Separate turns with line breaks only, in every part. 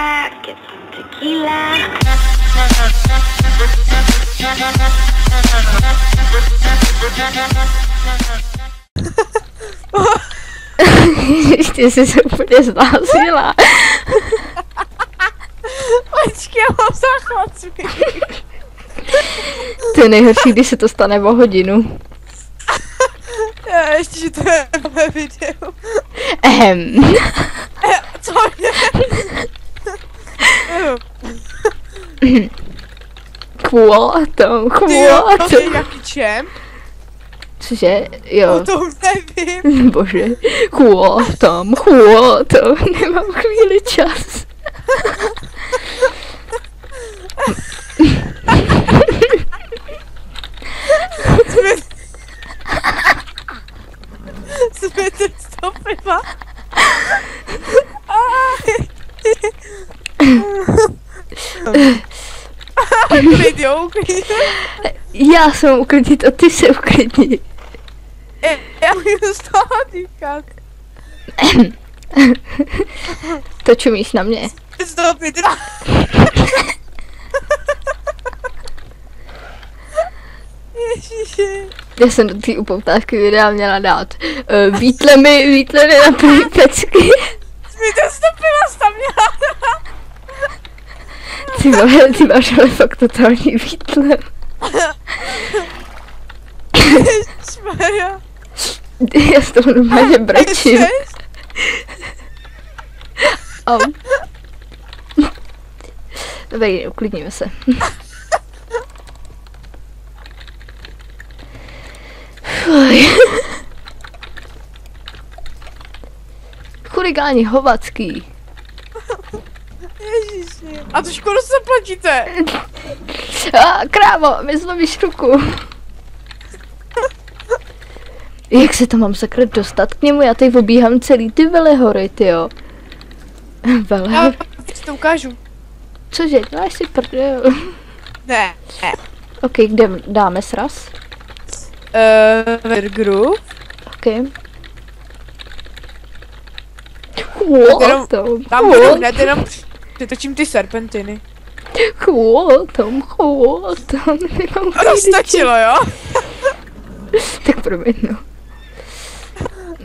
back, get some tequila.
Ty jsi se úplně zlázila.
Počkej, já mám záchvat smích.
To je nejhorší, když se to stane o hodinu.
Já, Ještě, že to je ve videu.
Ehem.
Eh, Co je? Eh,
Kvótom,
Ty jaký čem?
Cože?
O
Jo.
tom nevím.
Bože. Kvótom, kvótom. Nemám chvíli čas.
Jsme... Jsme teď piva. Klid, jo, uklid.
Já jsem uklidnit a ty se uklidni.
Eh, Já můžu z toho týkat.
To čumíš na mě.
Z toho pitra. Ježiši.
Já jsem do té upoutávky videa měla dát. Uh, vítle mi, vítle mi na první pecky.
Smíte z toho piva tam měla.
Ty vole, ty máš ale fakt totální vítle.
Ježišmarja.
Já z toho normálně brečím. Au. Dobrý, uklidníme se. Chuligáni hovacký.
A tu školu se platíte.
A, krávo, mi zlomíš ruku. Jak se to mám sakra dostat k němu? Já tady obíhám celý ty velehory, tyjo.
Já
Velehor?
teď to ukážu.
Cože, dáš si prdel.
Ne. ne.
Ok, kde dáme sraz?
Uh, Vergru.
Ok.
jenom-
Chvótom,
Tam
chvótom,
hned jenom přetočím ty serpentiny.
chvótom, chvótom. Nemám
To stačilo, jo?
Tak promiň, no.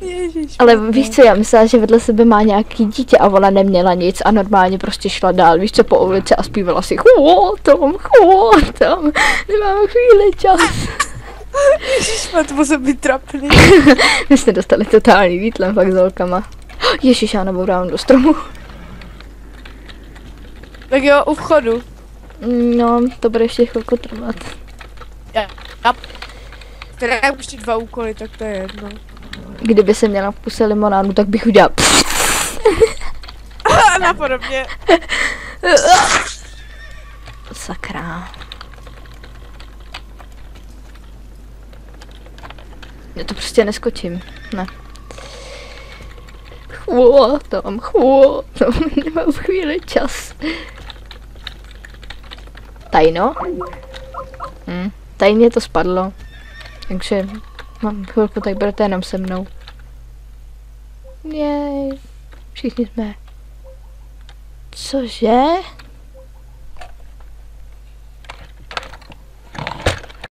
Ježiš.
Ale víš co, já myslela, že vedle sebe má nějaký dítě a ona neměla nic a normálně prostě šla dál, víš co, po ulici a zpívala si chvótom, chvótom. Nemám chvíli čas.
Ježiš, to musím být trapný.
My jsme dostali totální výtlem fakt s holkama. Ježiš, já nabourám do stromu.
Tak jo, u vchodu.
No, to bude ještě chvilku trvat.
Teda jak ještě dva úkoly, tak to je jedno.
Kdyby se měla v puse limonádu, tak bych udělal
napodobně.
Sakra. Já to prostě neskočím. Ne. Chvótom, chvótom, nemám v chvíli čas. Tajno? Hm, tajně to spadlo. Takže mám chvilku, tak budete jenom se mnou. Jej, všichni jsme. Cože?